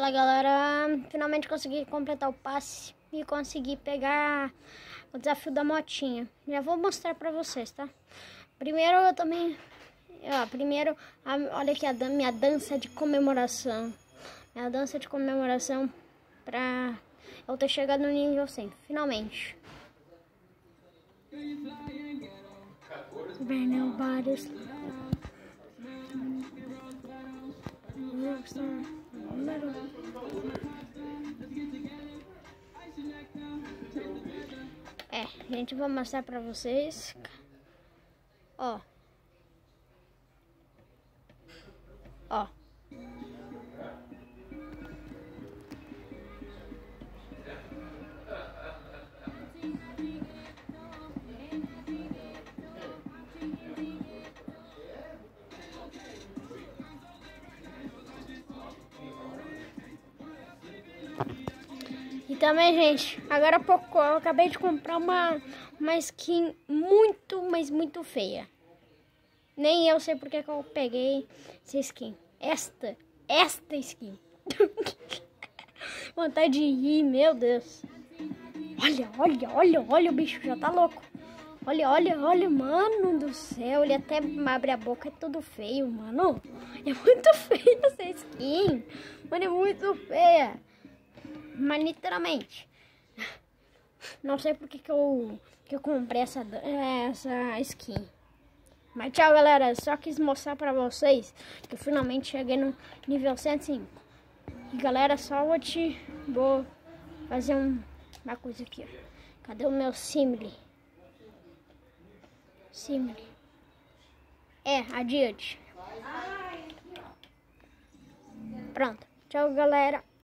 Fala galera, finalmente consegui completar o passe e consegui pegar o desafio da motinha. Já vou mostrar pra vocês, tá? Primeiro eu também, ó, primeiro, a, olha aqui a minha dança de comemoração. Minha dança de comemoração pra eu ter chegado no nível 100, finalmente. Bernal Bares. É, gente, vou mostrar pra vocês. Ó. Ó. E também, gente, agora há pouco eu acabei de comprar uma, uma skin muito, mas muito feia. Nem eu sei porque que eu peguei essa skin. Esta, esta skin. Vontade de rir, meu Deus. Olha, olha, olha, olha, o bicho já tá louco. Olha, olha, olha, mano do céu. Ele até abre a boca, é tudo feio, mano. É muito feio essa skin. Mano, é muito feia. Mas literalmente. Não sei porque que eu, que eu comprei essa, essa skin. Mas tchau, galera. Só quis mostrar pra vocês que eu finalmente cheguei no nível 105. E galera, só vou te... Vou fazer um, uma coisa aqui, ó. Cadê o meu simile? Simile. É, adiante. Pronto. Tchau, galera.